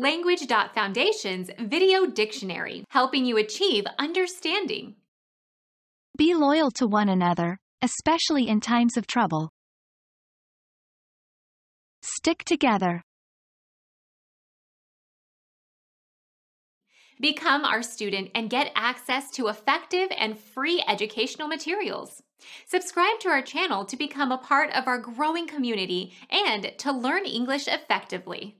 Language.Foundation's Video Dictionary, helping you achieve understanding. Be loyal to one another, especially in times of trouble. Stick together. Become our student and get access to effective and free educational materials. Subscribe to our channel to become a part of our growing community and to learn English effectively.